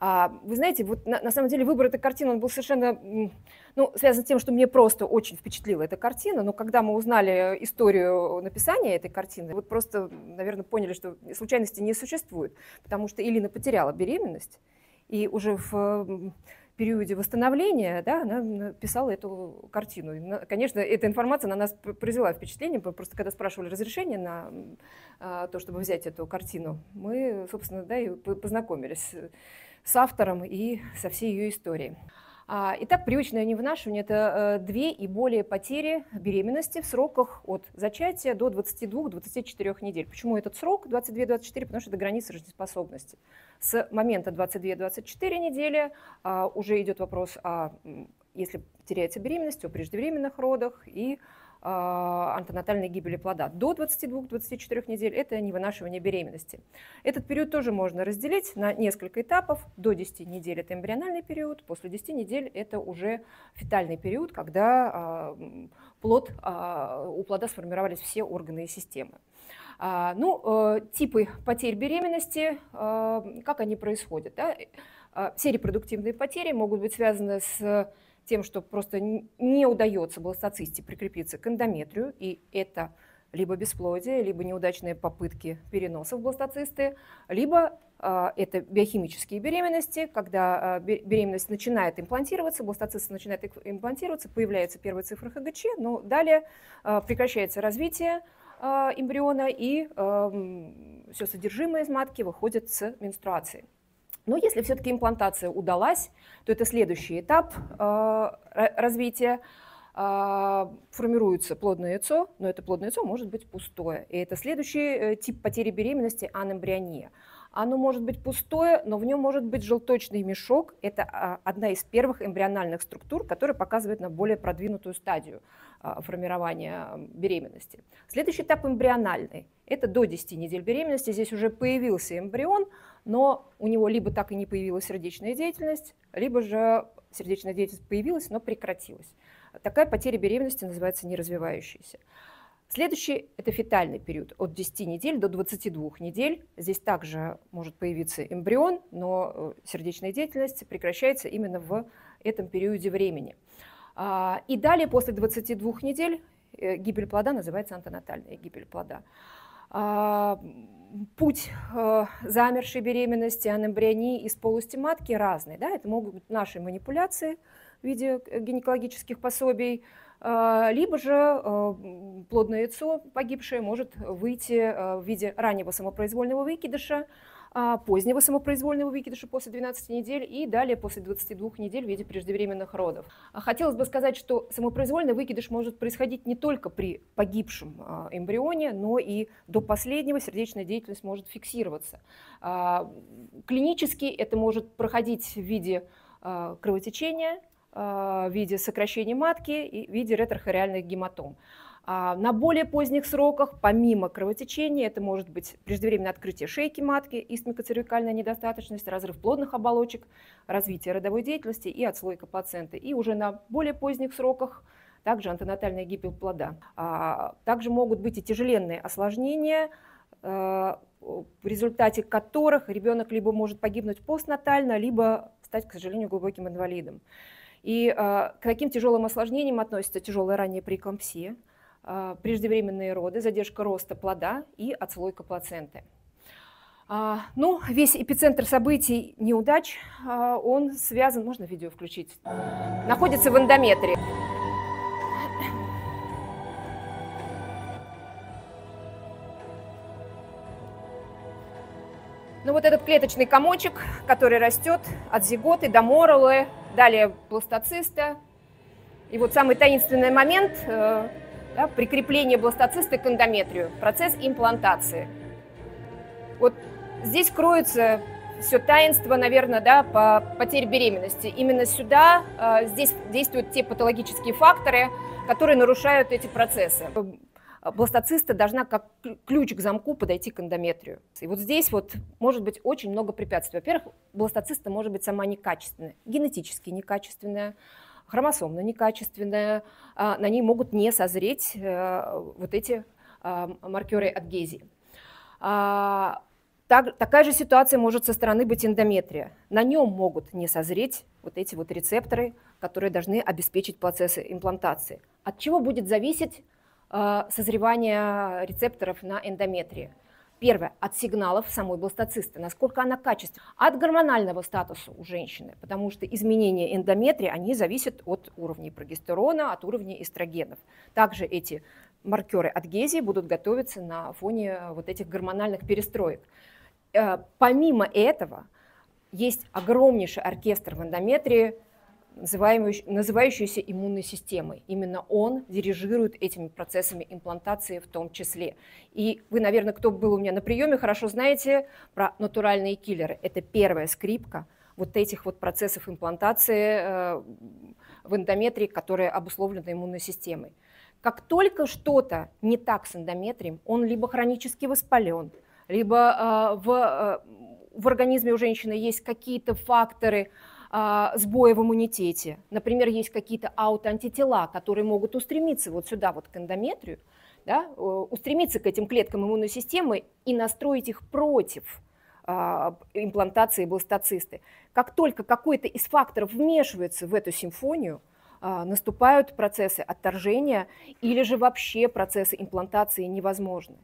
А, вы знаете, вот на, на самом деле выбор этой картины он был совершенно ну, связан с тем, что мне просто очень впечатлила эта картина, но когда мы узнали историю написания этой картины, вот просто, наверное, поняли, что случайности не существует, потому что Илина потеряла беременность, и уже в периоде восстановления, да, она писала эту картину. И, конечно, эта информация на нас произвела впечатление, просто когда спрашивали разрешение на а, то, чтобы взять эту картину, мы, собственно, да, и познакомились с автором и со всей ее историей. А, итак, привычное невынашивание – это э, две и более потери беременности в сроках от зачатия до 22-24 недель. Почему этот срок 22-24? Потому что это граница жизнеспособности. С момента 22-24 недели а, уже идет вопрос о, если теряется беременность, о преждевременных родах и антонатальной гибели плода. До 22-24 недель – это невынашивание беременности. Этот период тоже можно разделить на несколько этапов. До 10 недель – это эмбриональный период, после 10 недель – это уже фетальный период, когда а, плод, а, у плода сформировались все органы и системы. Ну, э, типы потерь беременности, как они происходят? Да? Все репродуктивные потери могут быть связаны с тем, что просто не удается бластоцисте прикрепиться к эндометрию, и это либо бесплодие, либо неудачные попытки переноса в бластоцисты, либо э, это биохимические беременности, когда э, беременность начинает имплантироваться, бластоцисты начинают имплантироваться, появляется первая цифра ХГЧ, но далее э, прекращается развитие эмбриона, и все содержимое из матки выходит с менструации. Но если все-таки имплантация удалась, то это следующий этап э, развития. Э, формируется плодное яйцо, но это плодное яйцо может быть пустое. И это следующий э, тип потери беременности – анэмбриония. Оно может быть пустое, но в нем может быть желточный мешок. Это а, одна из первых эмбриональных структур, которая показывает на более продвинутую стадию формирования беременности. Следующий этап эмбриональный. Это до 10 недель беременности. Здесь уже появился эмбрион, но у него либо так и не появилась сердечная деятельность, либо же сердечная деятельность появилась, но прекратилась. Такая потеря беременности называется неразвивающейся. Следующий – это фетальный период от 10 недель до 22 недель. Здесь также может появиться эмбрион, но э, сердечная деятельность прекращается именно в этом периоде времени. А, и далее, после 22 недель, э, гибель плода называется антонатальная гибель плода. Путь э, замершей беременности, анембрионии из полости матки разный. Да? Это могут быть наши манипуляции в виде гинекологических пособий, э, либо же э, плодное яйцо погибшее может выйти в виде раннего самопроизвольного выкидыша, позднего самопроизвольного выкидыша после 12 недель и далее после 22 недель в виде преждевременных родов. А хотелось бы сказать, что самопроизвольный выкидыш может происходить не только при погибшем а, эмбрионе, но и до последнего сердечная деятельность может фиксироваться. Клинически это может проходить в виде кровотечения, в виде сокращения матки и в виде ретрохориальных гематом. А, на более поздних сроках, помимо кровотечения, это может быть преждевременное открытие шейки матки, истмикоцервикальная недостаточность, разрыв плодных оболочек, развитие родовой деятельности и отслойка плаценты. И уже на более поздних сроках также антенатальная гибель плода. А, также могут быть и тяжеленные осложнения, а, в результате которых ребенок либо может погибнуть постнатально, либо стать, к сожалению, глубоким инвалидом. И к таким тяжелым осложнениям относятся тяжелая ранняя преэклампсия, преждевременные роды, задержка роста плода и отслойка плаценты. А, ну, весь эпицентр событий неудач, а, он связан, можно видео включить, находится в эндометре. Ну вот этот клеточный комочек, который растет от зиготы до моролы, далее пластоциста. И вот самый таинственный момент э, да, прикрепление бластоциста к эндометрию, процесс имплантации. Вот здесь кроется все таинство, наверное, да, по потере беременности. Именно сюда, э, здесь действуют те патологические факторы, которые нарушают эти процессы. Бластоциста должна как ключ к замку подойти к эндометрию. И вот здесь вот может быть очень много препятствий. Во-первых, бластоциста может быть сама некачественная, генетически некачественная, хромосомно некачественная, а, на ней могут не созреть э, вот эти а, маркеры адгезии. А, Так, такая же ситуация может со стороны быть эндометрия. На нем могут не созреть вот эти вот рецепторы, которые должны обеспечить процессы имплантации. От чего будет зависеть созревание рецепторов на эндометрии? Первое, от сигналов самой бластоцисты, насколько она качественна. От гормонального статуса у женщины, потому что изменения эндометрии, они зависят от уровня прогестерона, от уровня эстрогенов. Также эти маркеры адгезии будут готовиться на фоне вот этих гормональных перестроек. Э, помимо этого, есть огромнейший оркестр в эндометрии, называющийся иммунной системой. Именно он дирижирует этими процессами имплантации в том числе. И вы, наверное, кто был у меня на приеме, хорошо знаете про натуральные киллеры. Это первая скрипка вот этих вот процессов имплантации э, в эндометрии, которые обусловлены иммунной системой. Как только что-то не так с эндометрием, он либо хронически воспален, либо э, в, э, в организме у женщины есть какие-то факторы э, сбоя в иммунитете. Например, есть какие-то аутоантитела, которые могут устремиться вот сюда, вот к эндометрию, да, устремиться к этим клеткам иммунной системы и настроить их против имплантации бластоцисты. Как только какой-то из факторов вмешивается в эту симфонию, наступают процессы отторжения или же вообще процессы имплантации невозможны.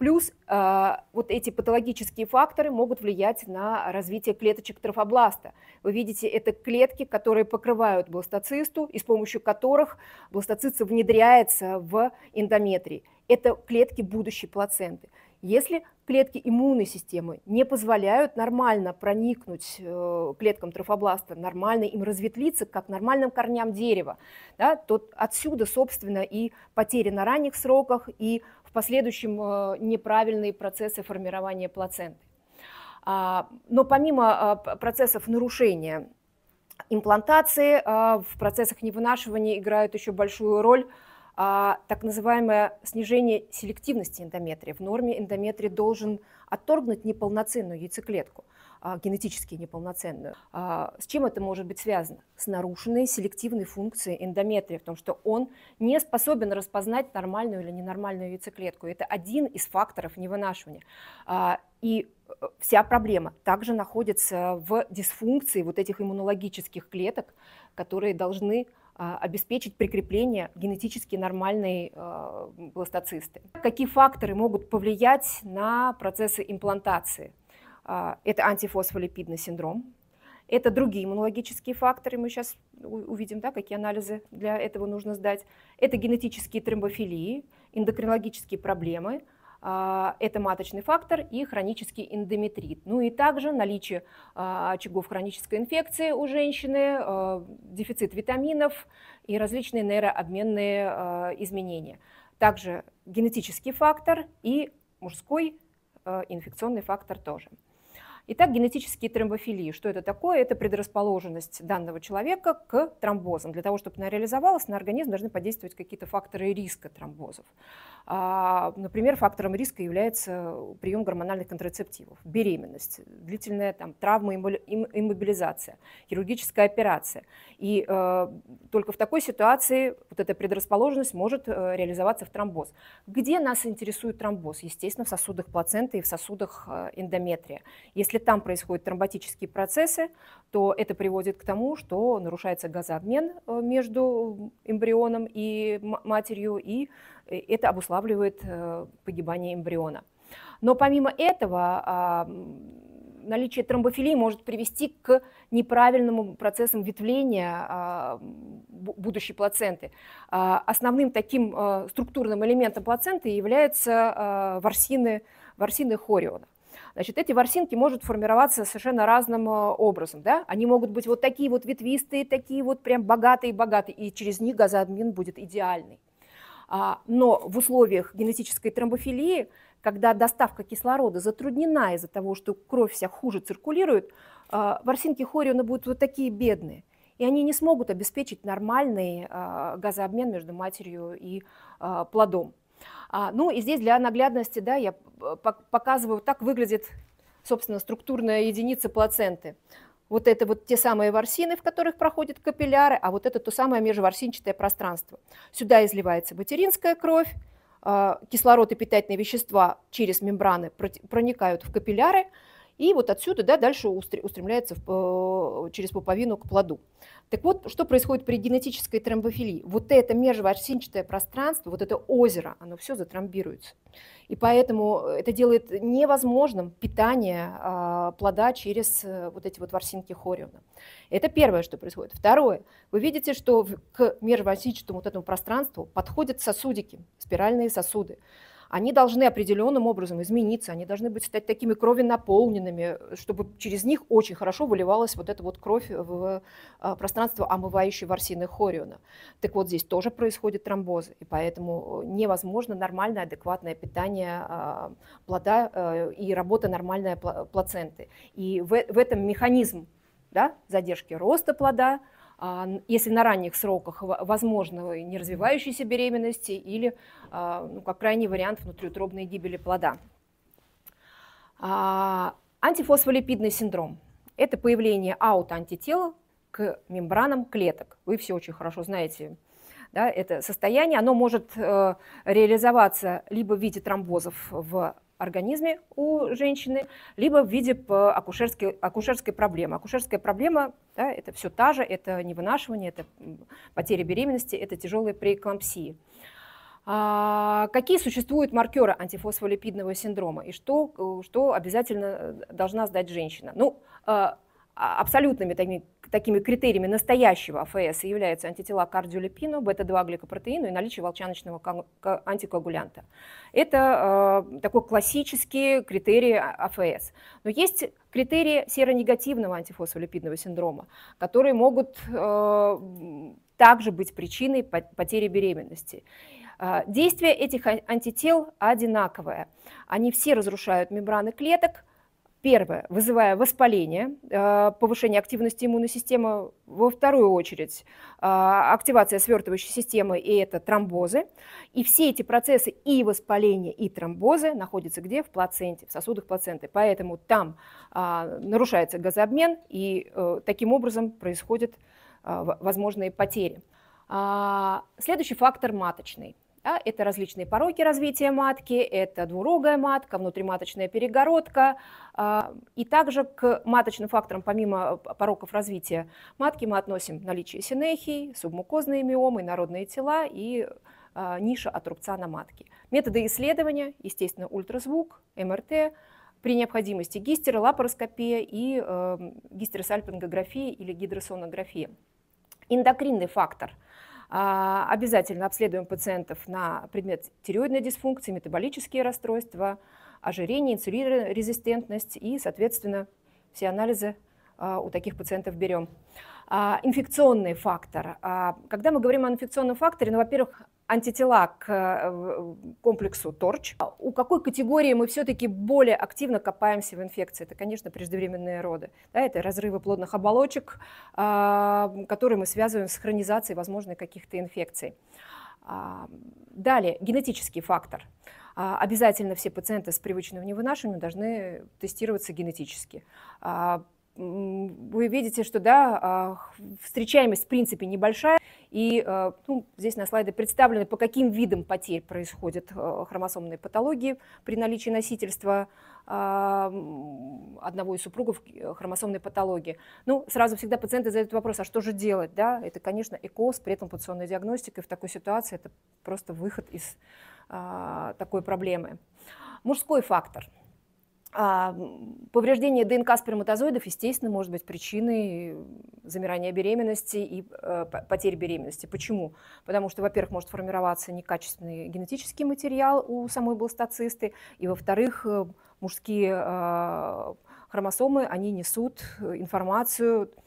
Плюс э, вот эти патологические факторы могут влиять на развитие клеточек трофобласта. Вы видите, это клетки, которые покрывают бластоцисту и с помощью которых бластоцист внедряется в эндометрий. Это клетки будущей плаценты. Если клетки иммунной системы не позволяют нормально проникнуть э, клеткам трофобласта, нормально им разветвиться, как нормальным корням дерева, да, то отсюда, собственно, и потери на ранних сроках, и в последующем э, неправильные процессы формирования плаценты. А, но помимо а, процессов нарушения имплантации, а, в процессах невынашивания играют еще большую роль так называемое снижение селективности эндометрия. В норме эндометрий должен отторгнуть неполноценную яйцеклетку. А, генетически неполноценную. А, с чем это может быть связано? С нарушенной селективной функцией эндометрия, в том, что он не способен распознать нормальную или ненормальную яйцеклетку. Это один из факторов невынашивания. А, и э, вся проблема также находится в дисфункции вот этих иммунологических клеток, которые должны обеспечить прикрепление генетически нормальной бластоцисты. Какие факторы могут повлиять на процессы имплантации? А, это антифосфолипидный синдром, это другие иммунологические факторы, мы сейчас увидим, да, какие анализы для этого нужно сдать. Это генетические тромбофилии, эндокринологические проблемы, а, это маточный фактор и хронический эндометрит. Ну и также наличие а, очагов хронической инфекции у женщины, дефицит витаминов и различные нейрообменные изменения. Также генетический фактор и мужской инфекционный фактор тоже. Итак, генетические тромбофилии. Что это такое? Это предрасположенность данного человека к тромбозам. Для того, чтобы она реализовалась, на организм должны подействовать какие-то факторы риска тромбозов. А, например, фактором риска является прием гормональных контрацептивов, беременность, длительная там, травма, иммобилизация, хирургическая операция. И э, только в такой ситуации вот эта предрасположенность может э, реализоваться в тромбоз. Где нас интересует тромбоз? Естественно, в сосудах плаценты и в сосудах э, эндометрия. Если там происходят тромботические процессы, то это приводит к тому, что нарушается газообмен э, между эмбрионом и матерью, и э, это обуславливает э, погибание эмбриона. Но помимо этого, а, наличие тромбофилии может привести к неправильным процессам ветвления а, будущей плаценты. А, основным таким структурным элементом плаценты являются ворсины, ворсины хориона. Значит, эти ворсинки могут формироваться совершенно разным э, образом. Да? Они могут быть вот такие вот ветвистые, такие вот прям богатые-богатые, и через них газообмен будет идеальный. А, но в условиях генетической тромбофилии, когда доставка кислорода затруднена из-за того, что кровь вся хуже циркулирует, э, ворсинки хориона будут вот такие бедные. И они не смогут обеспечить нормальный э, газообмен между матерью и плодом. А, ну и здесь для наглядности да, я показываю, так выглядит, собственно, структурная единица плаценты. Вот это вот те самые ворсины, в которых проходят капилляры, а вот это то самое межворсинчатое пространство. Сюда изливается материнская кровь, кислород и питательные вещества через мембраны проникают в капилляры, и вот отсюда да, дальше устремляется в, э, через пуповину к плоду. Так вот, что происходит при генетической тромбофилии? Вот это межворсинчатое пространство, вот это озеро, оно все затромбируется. И поэтому это делает невозможным питание а, плода через а, вот эти вот ворсинки хориона. Это первое, что происходит. Второе. Вы видите, что к межворсинчатому вот этому пространству подходят сосудики, спиральные сосуды они должны определенным образом измениться, они должны быть стать такими крови наполненными, чтобы через них очень хорошо выливалась вот эта вот кровь в а, пространство, омывающее ворсины хориона. Так вот, здесь тоже происходит тромбозы, и поэтому невозможно нормальное, адекватное питание а, плода э, и работа нормальной плаценты. И в, в этом механизм да, задержки роста плода, если на ранних сроках возможно не развивающейся беременности или, а, ну, как крайний вариант, внутриутробной гибели плода. А, антифосфолипидный синдром – это появление аутоантитела к мембранам клеток. Вы все очень хорошо знаете да, это состояние. Оно может э, реализоваться либо в виде тромбозов в организме у женщины, либо в виде акушерской, акушерской проблемы. Акушерская проблема да, – это все та же, это невынашивание, это потеря беременности, это тяжелые преэклампсии. А, какие существуют маркеры антифосфолипидного синдрома и что, что обязательно должна сдать женщина? Ну, а, абсолютными такими, такими критериями настоящего АФС являются антитела к кардиолипину, бета-2-гликопротеину и наличие волчаночного антикоагулянта. Это э, такой классический критерий АФС. Но есть критерии серонегативного антифосфолипидного синдрома, которые могут э, также быть причиной потери беременности. Действие этих антител одинаковое. Они все разрушают мембраны клеток, Первое, вызывая воспаление, э, повышение активности иммунной системы. Во вторую очередь, э, активация свертывающей системы, и это тромбозы. И все эти процессы и воспаления, и тромбозы находятся где? В плаценте, в сосудах плаценты. Поэтому там э, нарушается газообмен, и таким образом происходят возможные потери. А, следующий фактор маточный. Да, это различные пороки развития матки, это двурогая матка, внутриматочная перегородка. А, и также к маточным факторам, помимо пороков развития матки, мы относим наличие синехий, субмукозные миомы, народные тела и а, ниша от рубца на матке. Методы исследования, естественно, ультразвук, МРТ, при необходимости гистеролапароскопия и э, гистеросальпингография или гидросонография. Эндокринный фактор – а, обязательно обследуем пациентов на предмет тиреоидной дисфункции, метаболические расстройства, ожирение, инсулинорезистентность и, соответственно, все анализы а, у таких пациентов берем. А, инфекционный фактор. А, когда мы говорим о инфекционном факторе, ну, во-первых, антитела к э, комплексу ТОРЧ. У какой категории мы все-таки более активно копаемся в инфекции? Это, конечно, преждевременные роды. Да, это разрывы плодных оболочек, а, которые мы связываем с хронизацией возможной каких-то инфекций. Далее, генетический фактор. Обязательно все пациенты с привычным невынашиванием должны тестироваться генетически вы видите, что да, а, встречаемость в принципе небольшая, и а, ну, здесь на слайде представлены, по каким видам потерь происходят а, хромосомные патологии при наличии носительства одного из супругов э, хромосомной патологии. Ну, сразу всегда пациенты задают вопрос, а что же делать? Да? Это, конечно, ЭКО с предимплантационной диагностикой в такой ситуации, это просто выход из такой проблемы. Мужской фактор – а, повреждение ДНК сперматозоидов, естественно, может быть причиной замирания беременности и э, потери беременности. Почему? Потому что, во-первых, может формироваться некачественный генетический материал у самой бластоцисты, и, во-вторых, э, мужские э, хромосомы, они несут информацию а,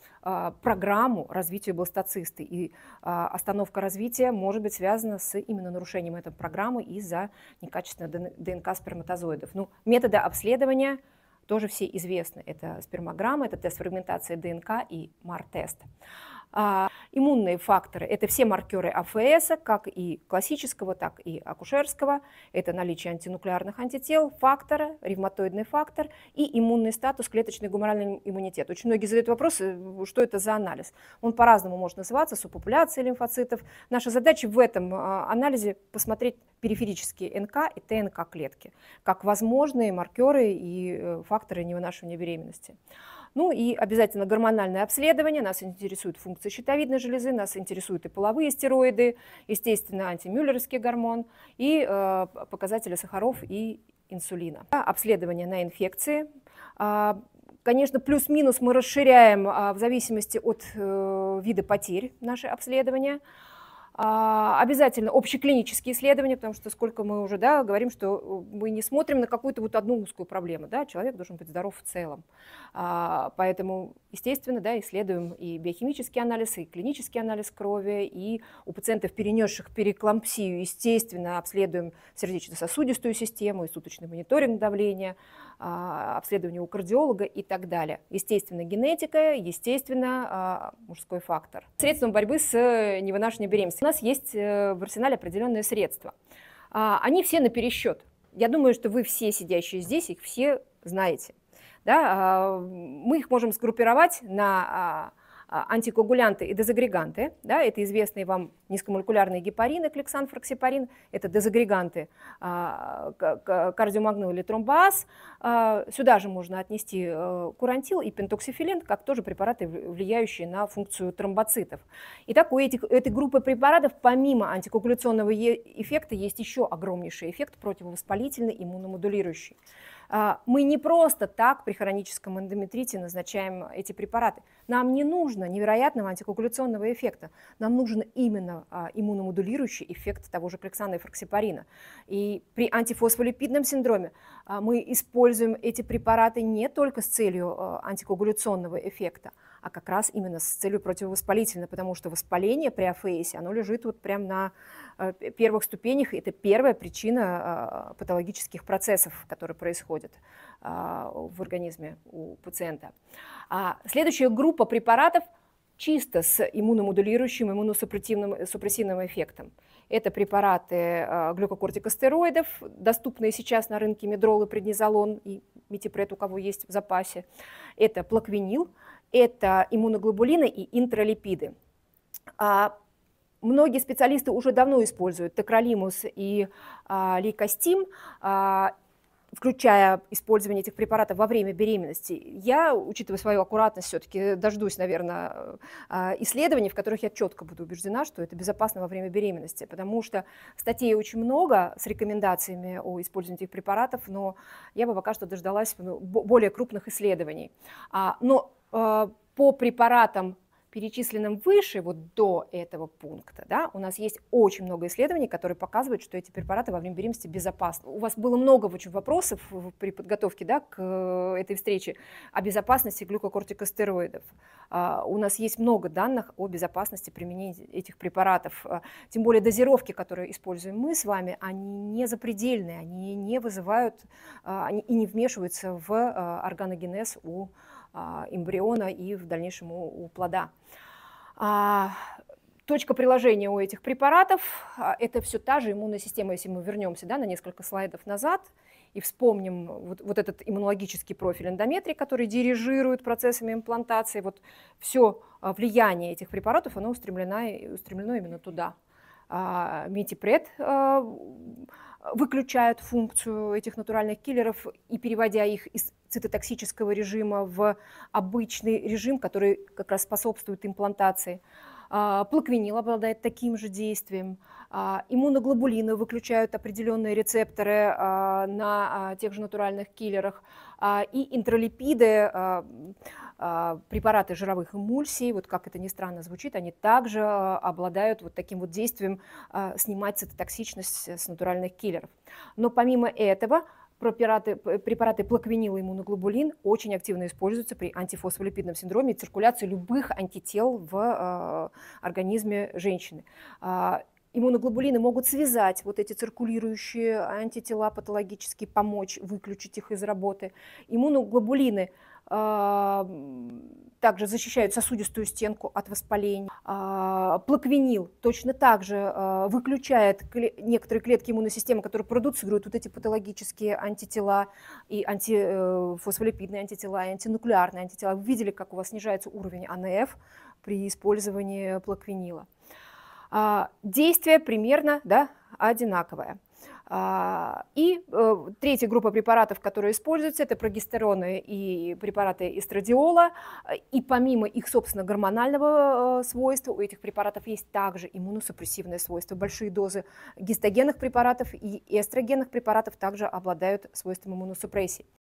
программу развития бластоцисты. И а, остановка развития может быть связана с именно нарушением этой программы из-за некачественной ДНК сперматозоидов. Ну, методы обследования тоже все известны. Это спермограмма, это тест фрагментации ДНК и МАР-тест. А, иммунные факторы – это все маркеры АФС, как и классического, так и акушерского. Это наличие антинуклеарных антител, фактора, ревматоидный фактор и иммунный статус, клеточный гуморальный иммунитет. Очень многие задают вопрос, э, что это за анализ. Он по-разному может называться, субпопуляция лимфоцитов. Наша задача в этом а, анализе посмотреть периферические НК и ТНК клетки, как возможные маркеры и э, факторы невынашивания беременности. Ну и обязательно гормональное обследование. Нас интересует функция щитовидной железы, нас интересуют и половые стероиды, естественно, антимюллеровский гормон и э, показатели сахаров и инсулина. Обследование на инфекции. А, конечно, плюс-минус мы расширяем а, в зависимости от э, вида потерь наши обследования. А, обязательно общеклинические исследования, потому что сколько мы уже да, говорим, что мы не смотрим на какую-то вот одну узкую проблему, да, человек должен быть здоров в целом. А, поэтому, естественно, да, исследуем и биохимический анализ, и клинический анализ крови, и у пациентов, перенесших переклампсию, естественно, обследуем сердечно-сосудистую систему и суточный мониторинг давления, а, обследование у кардиолога и так далее. Естественно, генетика, естественно, а, мужской фактор. Средством борьбы с невынашиванием беременности. У нас есть э, в арсенале определенные средства. Они все на пересчет. Я думаю, что вы все сидящие здесь, их все знаете. Да, а, мы их можем сгруппировать на а, а, антикоагулянты и дезагреганты. Да, это известные вам низкомолекулярные гепарины, клексанфроксипарин, это дезагреганты кардиомагнул или тромбоаз. Сюда же можно отнести э, курантил и пентоксифилин, как тоже препараты, влияющие на функцию тромбоцитов. Итак, у этих, этой группы препаратов помимо антикоагуляционного эффекта есть еще огромнейший эффект противовоспалительный, иммуномодулирующий. А, мы не просто так при хроническом эндометрите назначаем эти препараты. Нам не нужно невероятного антикоагуляционного эффекта. Нам нужен именно а, иммуномодулирующий эффект того же клексана и фоксипарина. И при антифосфолипидном синдроме а, мы используем эти препараты не только с целью антикоагуляционного эффекта, а как раз именно с целью противовоспалительной, потому что воспаление при АФС, оно лежит вот прямо на первых ступенях, это первая причина э, патологических процессов, которые происходят э, в организме у пациента. А следующая группа препаратов чисто с иммуномодулирующим, иммуносупрессивным супрессивным эффектом. Это препараты глюкокортикостероидов, доступные сейчас на рынке медрол и преднизолон, и метипред у кого есть в запасе. Это плаквенил, это иммуноглобулины и интралипиды. А многие специалисты уже давно используют текролимус и а, лейкостим, а, включая использование этих препаратов во время беременности. Я, учитывая свою аккуратность, все-таки дождусь, наверное, а, исследований, в которых я четко буду убеждена, что это безопасно во время беременности, потому что статей очень много с рекомендациями о использовании этих препаратов, но я бы пока что дождалась ну, более крупных исследований. А, но Э, по препаратам, перечисленным выше, вот до этого пункта, да, у нас есть очень много исследований, которые показывают, что эти препараты во время беременности безопасны. У вас было много очень вопросов при подготовке да, к э, этой встрече о безопасности глюкокортикостероидов. А, у нас есть много данных о безопасности применения этих препаратов. А, тем более дозировки, которые используем мы с вами, они не запредельные, они не вызывают а, они и не вмешиваются в органогенез у эмбриона и в дальнейшем у, у плода. А, точка приложения у этих препаратов а, – это все та же иммунная система. Если мы вернемся да, на несколько слайдов назад и вспомним вот, вот этот иммунологический профиль эндометрии, который дирижирует процессами имплантации, вот все влияние этих препаратов, оно устремлено, устремлено именно туда. Митипред выключают функцию этих натуральных киллеров и переводя их из цитотоксического режима в обычный режим, который как раз способствует имплантации. А, плаквенил обладает таким же действием. А, иммуноглобулины выключают определенные рецепторы а, на тех же натуральных киллерах. И интролипиды, препараты жировых эмульсий, вот как это ни странно звучит, они также обладают вот таким вот действием снимать цитотоксичность с натуральных киллеров. Но помимо этого препараты, препараты плаквенил и иммуноглобулин очень активно используются при антифосфолипидном синдроме и циркуляции любых антител в э, организме женщины. А, иммуноглобулины могут связать вот эти циркулирующие антитела патологически, помочь выключить их из работы. Иммуноглобулины а, также защищают сосудистую стенку от воспаления. А, плаквенил точно так же а, выключает некоторые клетки иммунной системы, которые продуцируют вот эти патологические антитела и антифосфолипидные э, антитела, и антинуклеарные антитела. Вы видели, как у вас снижается уровень АНФ при использовании плаквенила. Действие примерно да, одинаковое. А, и э, третья группа препаратов, которые используются, это прогестероны и препараты эстрадиола. И помимо их, собственно, гормонального э, свойства, у этих препаратов есть также иммуносупрессивное свойство. Большие дозы гистогенных препаратов и эстрогенных препаратов также обладают свойством иммуносупрессии.